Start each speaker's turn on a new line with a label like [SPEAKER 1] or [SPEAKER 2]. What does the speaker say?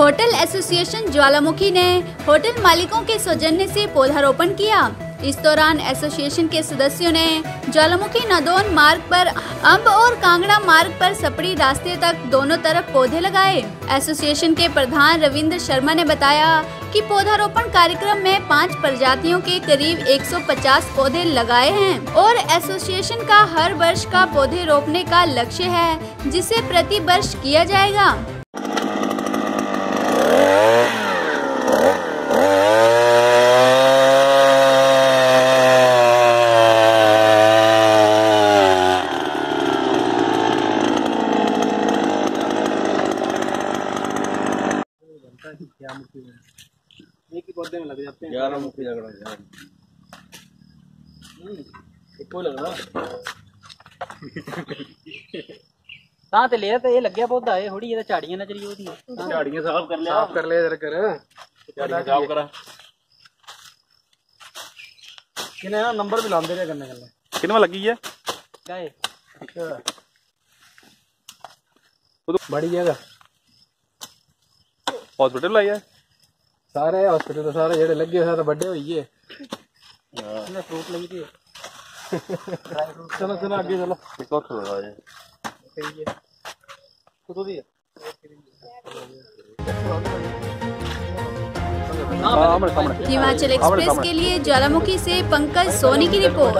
[SPEAKER 1] Hotel association ज्वालामुखी ने hotel मालिकों के सौजन्य से पौधारोपण किया। इस दौरान एसोसिएशन के सदस्यों ने ज्वालामुखी नदौन मार्ग पर अम्ब और कांगड़ा मार्ग पर सपड़ी रास्ते तक दोनों तरफ़ पौधे लगाए। एसोसिएशन के प्रधान रविंद्र शर्मा ने बताया कि पौधारोपण कार्यक्रम में पाँच प्रजातियों के करीब 150 पौधे लगाए हैं और एसोसिएशन का हर वर्ष का पौधे रोपने का लक्ष्य है, जिसे प्रति वर्ष किया जाएगा।
[SPEAKER 2] एक ही पौधे में लग जाते हैं
[SPEAKER 3] ग्यारह मुखी झगड़ा यार ਇੱਕੋ ਲੱਗਣਾ
[SPEAKER 4] ਤਾਂ ਤੇ ਲਿਆ ਤੇ ਇਹ ਲੱਗਿਆ ਪੌਦਾ ਇਹ ਥੋੜੀ ਇਹਦਾ ਝਾੜੀਆਂ ਨਾ ਚਰੀ ਉਹਦੀ
[SPEAKER 3] ਝਾੜੀਆਂ ਸਾਫ਼ ਕਰ ਲਿਆ
[SPEAKER 2] साफ कर ले जरा कर
[SPEAKER 3] ਝਾੜੀਆਂ ਸਾਫ਼ ਕਰਾ
[SPEAKER 2] किने ना नंबर भी लांदे रहे करने करने
[SPEAKER 3] ਕਿੰਨਵਾ ਲੱਗੀ ਹੈ
[SPEAKER 4] ਕਾਏ
[SPEAKER 2] बड़ी जगह
[SPEAKER 3] हॉस्पिटल आई है?
[SPEAKER 2] सारे हॉस्पिटल तो सारे जेडे लगे सारे बड़े होई गए
[SPEAKER 4] फ्रूट लगी थी
[SPEAKER 2] चलो चलो आगे चलो।
[SPEAKER 3] एक
[SPEAKER 2] और है?
[SPEAKER 3] सही है। कुतो
[SPEAKER 1] हिमाचल एक्सप्रेस के लिए ज्वालामुखी से पंकज सोनी की रिपोर्ट।